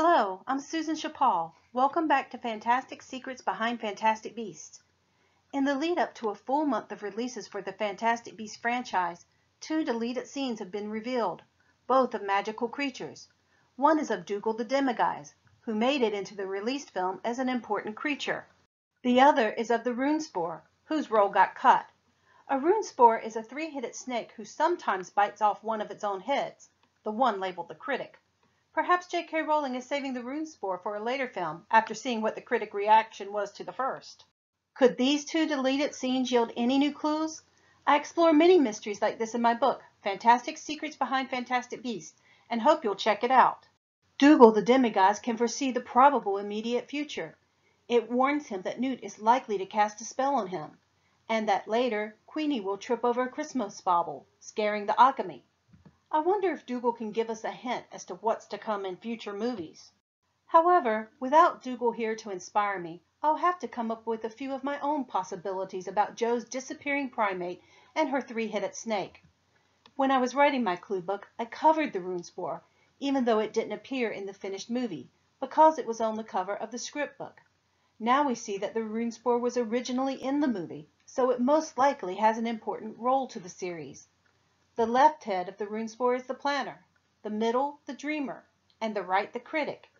Hello, I'm Susan Sipal. Welcome back to Fantastic Secrets Behind Fantastic Beasts. In the lead up to a full month of releases for the Fantastic Beasts franchise, two deleted scenes have been revealed, both of magical creatures. One is of Dougal the Demiguise, who made it into the released film as an important creature. The other is of the Runespoor, whose role got cut. A Runespoor is a three-headed snake who sometimes bites off one of its own heads, the one labeled the Critic. Perhaps J.K. Rowling is saving the Runespoor for a later film after seeing what the critic reaction was to the first. Could these two deleted scenes yield any new clues? I explore many mysteries like this in my book, Fantastic Secrets Behind Fantastic Beasts, and hope you'll check it out. Dougal the Demiguise can foresee the probable immediate future. It warns him that Newt is likely to cast a spell on him, and that later Queenie will trip over a Christmas bauble, scaring the Occamy. I wonder if Dougal can give us a hint as to what's to come in future movies. However, without Dougal here to inspire me, I'll have to come up with a few of my own possibilities about Jo's disappearing primate and her three-headed snake. When I was writing my clue book, I covered the Runespoor, even though it didn't appear in the finished movie, because it was on the cover of the script book. Now we see that the Runespoor was originally in the movie, so it most likely has an important role to the series. The left head of the Runespoor is the planner, the middle the dreamer, and the right the critic.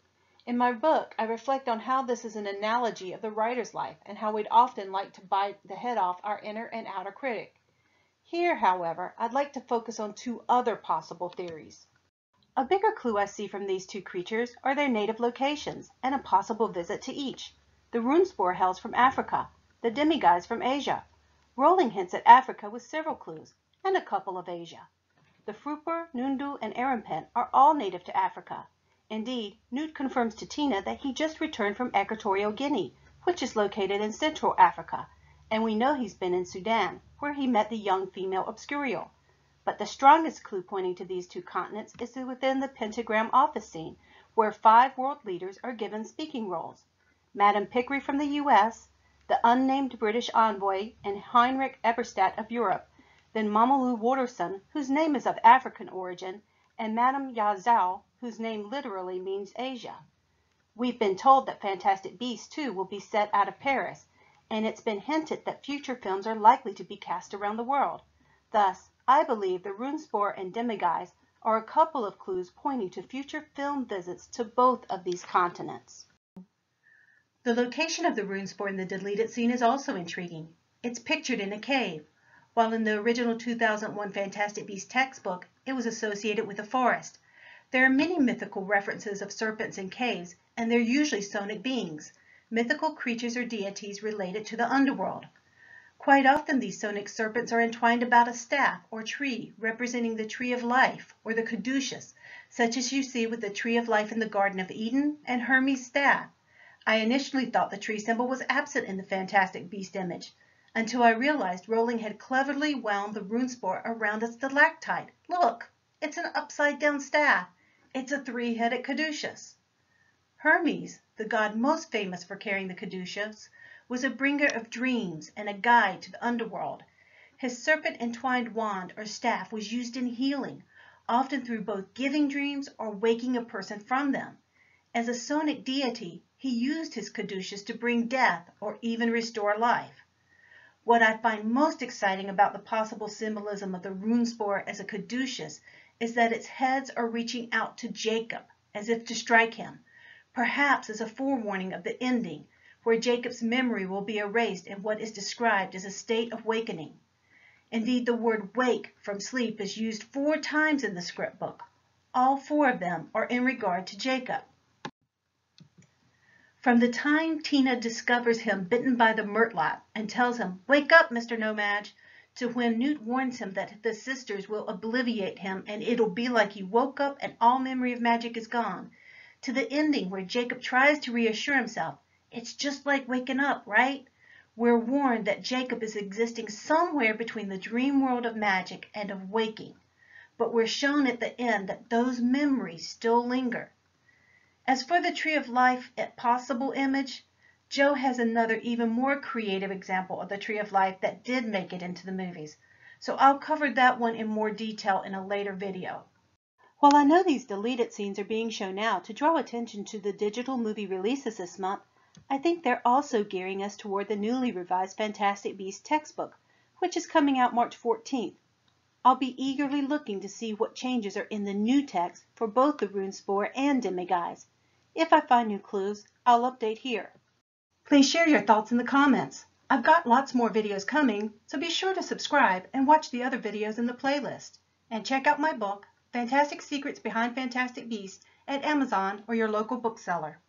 In my book, I reflect on how this is an analogy of the writer's life and how we'd often like to bite the head off our inner and outer critic. Here, however, I'd like to focus on two other possible theories. A bigger clue I see from these two creatures are their native locations and a possible visit to each. The Runespoor hails from Africa, the Demiguise from Asia. Rowling hints at Africa with several clues, and a couple of Asia. The Fwooper, Nundu, and Erumpent are all native to Africa. Indeed, Newt confirms to Tina that he just returned from Equatorial Guinea, which is located in Central Africa, and we know he's been in Sudan, where he met the young female Obscurial. But the strongest clue pointing to these two continents is within the pentagram office scene, where five world leaders are given speaking roles. Madame Picquery from the U.S., the unnamed British envoy, and Heinrich Eberstadt of Europe, then Mamalou Waterson, whose name is of African origin, and Madame Ya Zhou, whose name literally means Asia. We've been told that Fantastic Beasts 2 will be set out of Paris, and it's been hinted that future films are likely to be cast around the world. Thus, I believe the Runespoor and Demiguise are a couple of clues pointing to future film visits to both of these continents. The location of the Runespoor in the deleted scene is also intriguing. It's pictured in a cave, while in the original 2001 Fantastic Beasts textbook, it was associated with a forest. There are many mythical references of serpents in caves, and they're usually chthonic beings, mythical creatures or deities related to the underworld. Quite often these chthonic serpents are entwined about a staff or tree representing the tree of life or the caduceus, such as you see with the tree of life in the Garden of Eden and Hermes' staff. I initially thought the tree symbol was absent in the Fantastic Beast image, until I realized Rowling had cleverly wound the Runespoor around a stalactite. Look, it's an upside down staff. It's a three-headed caduceus. Hermes, the god most famous for carrying the caduceus, was a bringer of dreams and a guide to the underworld. His serpent entwined wand or staff was used in healing, often through both giving dreams or waking a person from them. As a chthonic deity, he used his caduceus to bring death or even restore life. What I find most exciting about the possible symbolism of the Runespoor as a caduceus is that its heads are reaching out to Jacob as if to strike him, perhaps as a forewarning of the ending, where Jacob's memory will be erased in what is described as a state of wakening. Indeed, the word wake from sleep is used four times in the script book. All four of them are in regard to Jacob. From the time Tina discovers him bitten by the Murtlap and tells him, Wake up, Mr. No-Maj, to when Newt warns him that the sisters will obliviate him and it'll be like he woke up and all memory of magic is gone, to the ending where Jacob tries to reassure himself, it's just like waking up, right? We're warned that Jacob is existing somewhere between the dream world of magic and of waking, but we're shown at the end that those memories still linger. As for the Tree of Life at possible image, Jo has another even more creative example of the Tree of Life that did make it into the movies, so I'll cover that one in more detail in a later video. While I know these deleted scenes are being shown now to draw attention to the digital movie releases this month, I think they're also gearing us toward the newly revised Fantastic Beasts textbook, which is coming out March 14th. I'll be eagerly looking to see what changes are in the new text for both the Runespoor and Demiguise. If I find new clues, I'll update here. Please share your thoughts in the comments. I've got lots more videos coming, so be sure to subscribe and watch the other videos in the playlist. And check out my book, Fantastic Secrets Behind Fantastic Beasts at Amazon or your local bookseller.